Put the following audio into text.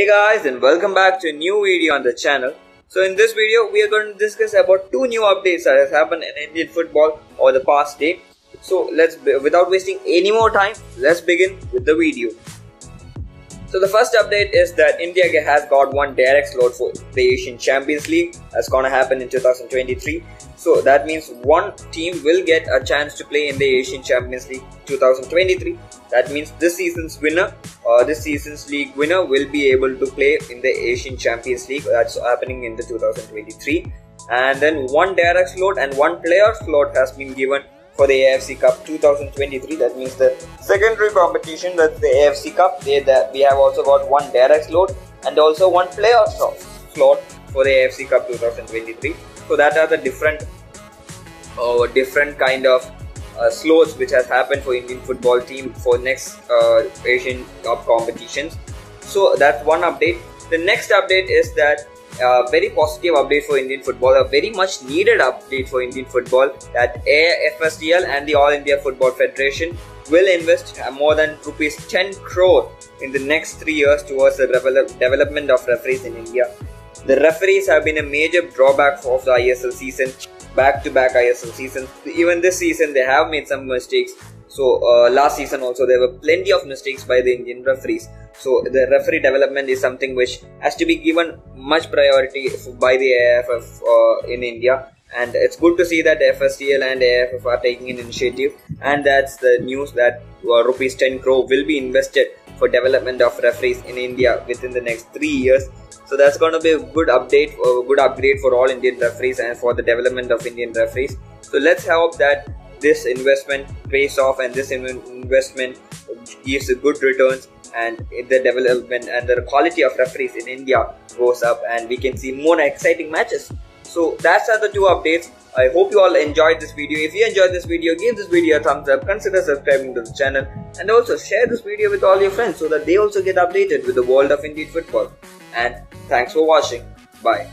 Hey guys and welcome back to a new video on the channel. So in this video we are going to discuss about two new updates that has happened in Indian football over the past day. So let's without wasting any more time let's begin with the video. So the first update is that India has got one direct slot for the Asian Champions League that's gonna happen in 2023. So that means one team will get a chance to play in the Asian Champions League 2023. That means this season's winner or uh, this season's league winner will be able to play in the Asian Champions League that's happening in the 2023. And then one direct slot and one playoff slot has been given for the AFC Cup 2023. That means the secondary competition, that's the AFC Cup. That we have also got one direct slot and also one playoff slot for the AFC Cup 2023. So that are the different, uh, different kind of uh, slots which has happened for Indian football team for next uh, Asian Cup competitions. So that's one update. The next update is that a very positive update for Indian football, a very much needed update for Indian football that AFSDL and the All India Football Federation will invest more than rupees 10 crore in the next three years towards the development of referees in India. The referees have been a major drawback of the ISL season, back to back ISL season. Even this season, they have made some mistakes. So, uh, last season also, there were plenty of mistakes by the Indian referees. So the referee development is something which has to be given much priority by the AIFF uh, in India. And it's good to see that FSDL and AIFF are taking an initiative, and that's the news that uh, rupees 10 crore will be invested for development of referees in India within the next three years. So that's going to be a good update, a good upgrade for all Indian referees and for the development of Indian referees. So let's hope that this investment pays off and this investment gives good returns and the development and the quality of referees in India goes up and we can see more exciting matches. So that's are the two updates. I hope you all enjoyed this video. If you enjoyed this video, give this video a thumbs up, consider subscribing to the channel and also share this video with all your friends so that they also get updated with the world of Indian football. And thanks for watching. Bye.